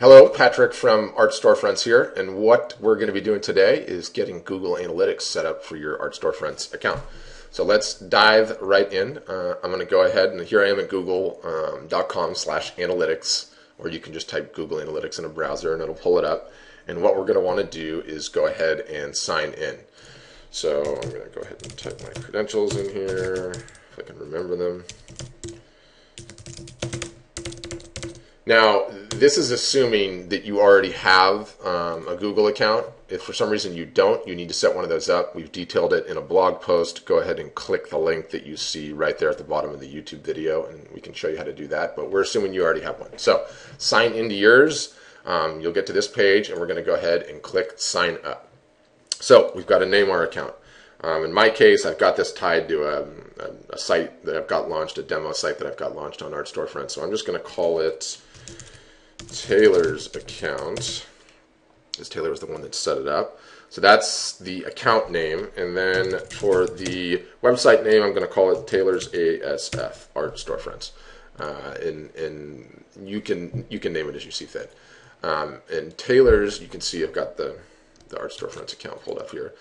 Hello, Patrick from Art Storefronts here, and what we're going to be doing today is getting Google Analytics set up for your Art Storefronts account. So let's dive right in. Uh, I'm going to go ahead and here I am at google.com um, slash analytics, or you can just type Google Analytics in a browser and it'll pull it up. And what we're going to want to do is go ahead and sign in. So I'm going to go ahead and type my credentials in here, if I can remember them. Now, this is assuming that you already have um, a Google account. If for some reason you don't, you need to set one of those up. We've detailed it in a blog post. Go ahead and click the link that you see right there at the bottom of the YouTube video, and we can show you how to do that. But we're assuming you already have one. So sign into yours. Um, you'll get to this page, and we're going to go ahead and click Sign Up. So we've got to name our account. Um, in my case, I've got this tied to a, a, a, site that I've got launched, a demo site that I've got launched on Art Storefront. So I'm just going to call it Taylor's account, because Taylor was the one that set it up. So that's the account name, and then for the website name, I'm going to call it Taylor's ASF Art Storefronts, uh, and and you can you can name it as you see fit. Um, and Taylor's, you can see I've got the the Art Storefronts account pulled up here.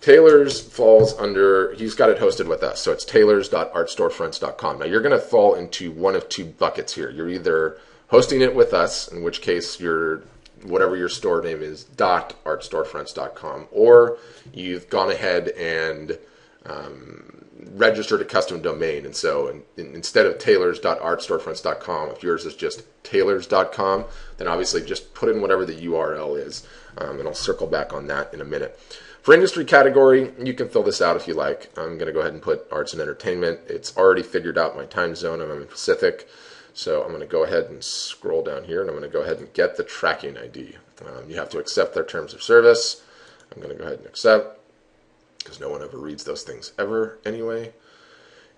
Taylor's falls under, he's got it hosted with us. So it's taylors.artstorefronts.com. Now you're going to fall into one of two buckets here. You're either hosting it with us, in which case your whatever your store name is dot artstorefronts.com, or you've gone ahead and um, registered a custom domain. And so in, in, instead of taylors.artstorefronts.com, if yours is just taylors.com, then obviously just put in whatever the URL is, um, and I'll circle back on that in a minute. For industry category, you can fill this out if you like. I'm going to go ahead and put arts and entertainment. It's already figured out my time zone. I'm in Pacific. So I'm going to go ahead and scroll down here and I'm going to go ahead and get the tracking ID. Um, you have to accept their terms of service. I'm going to go ahead and accept because no one ever reads those things ever anyway.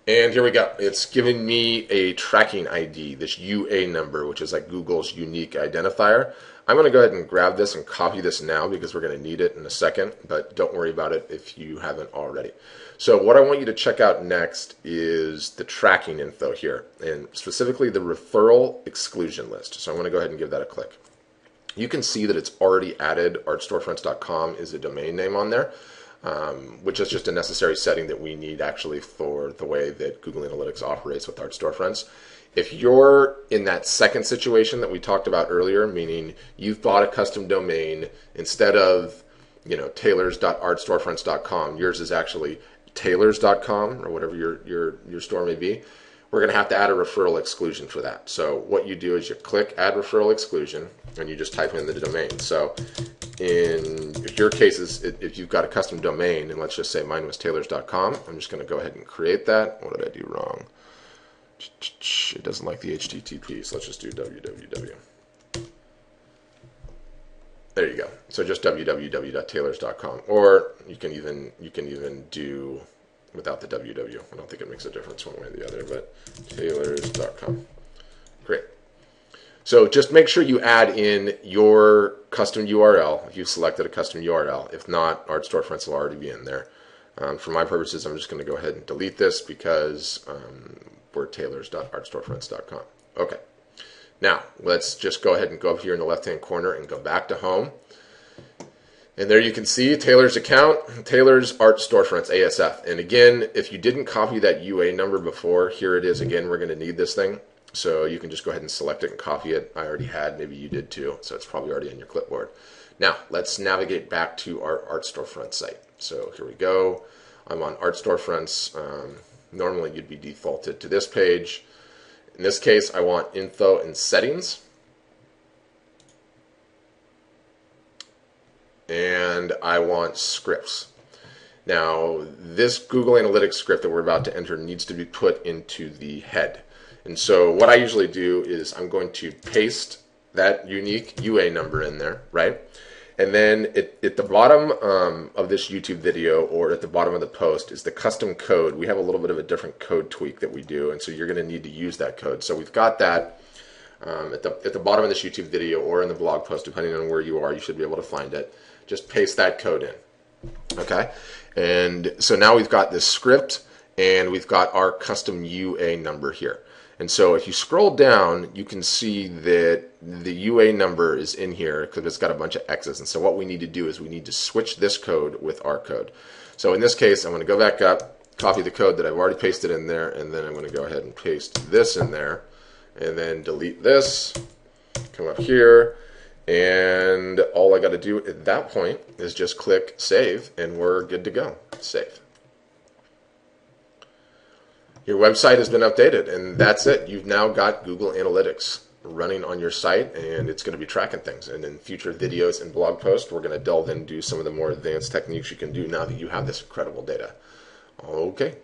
And here we go. It's giving me a tracking ID, this UA number, which is like Google's unique identifier. I'm going to go ahead and grab this and copy this now because we're going to need it in a second, but don't worry about it if you haven't already. So what I want you to check out next is the tracking info here, and specifically the referral exclusion list. So I'm going to go ahead and give that a click. You can see that it's already added artstorefronts.com is a domain name on there um, which is just a necessary setting that we need actually for the way that Google Analytics operates with Art Storefronts. If you're in that second situation that we talked about earlier, meaning you've bought a custom domain instead of you know taylors.artstorefronts.com, yours is actually taylors.com or whatever your your your store may be we're going to have to add a referral exclusion for that. So what you do is you click add referral exclusion and you just type in the domain. So in your cases, if you've got a custom domain, and let's just say mine was taylors.com, I'm just going to go ahead and create that. What did I do wrong? It doesn't like the HTTP, so let's just do www. There you go. So just www.taylors.com, or you can even you can even do without the www. I don't think it makes a difference one way or the other, but taylors.com. Great. So just make sure you add in your custom URL if you've selected a custom URL. If not, Art Storefronts will already be in there. Um, for my purposes, I'm just going to go ahead and delete this because um, we're taylors.artstorefronts.com. Okay. Now, let's just go ahead and go up here in the left-hand corner and go back to home. And there you can see Taylor's account, Taylor's Art Storefronts, ASF. And again, if you didn't copy that UA number before, here it is again. We're going to need this thing. So you can just go ahead and select it and copy it. I already had, maybe you did too. So it's probably already on your clipboard. Now, let's navigate back to our Art Storefront site. So here we go. I'm on Art Storefronts. Um, normally you'd be defaulted to this page. In this case, I want info and settings. and I want scripts. Now, this Google Analytics script that we're about to enter needs to be put into the head. And so what I usually do is I'm going to paste that unique UA number in there, right? And then it, at the bottom um, of this YouTube video or at the bottom of the post is the custom code. We have a little bit of a different code tweak that we do, and so you're going to need to use that code. So we've got that um, at, the, at the bottom of this YouTube video or in the blog post, depending on where you are, you should be able to find it just paste that code in. Okay, and so now we've got this script and we've got our custom UA number here. And so if you scroll down, you can see that the UA number is in here because it's got a bunch of X's. And so what we need to do is we need to switch this code with our code. So in this case, I'm going to go back up, copy the code that I've already pasted in there, and then I'm going to go ahead and paste this in there, and then delete this, come up here, and all I got to do at that point is just click save, and we're good to go. Save your website has been updated and that's it. You've now got google analytics running on your site and it's going to be tracking things. And in future videos and blog posts we're going to delve into some of the more advanced techniques you can do now that you have this incredible data. Okay